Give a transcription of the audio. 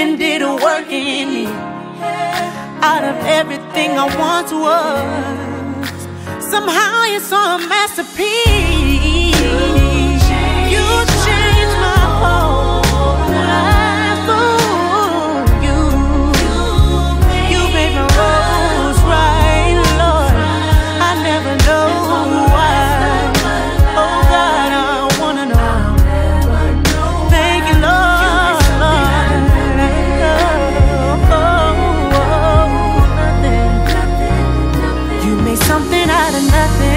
game and didn't work in me. Out of everything I once was, somehow you saw a masterpiece. something out of nothing.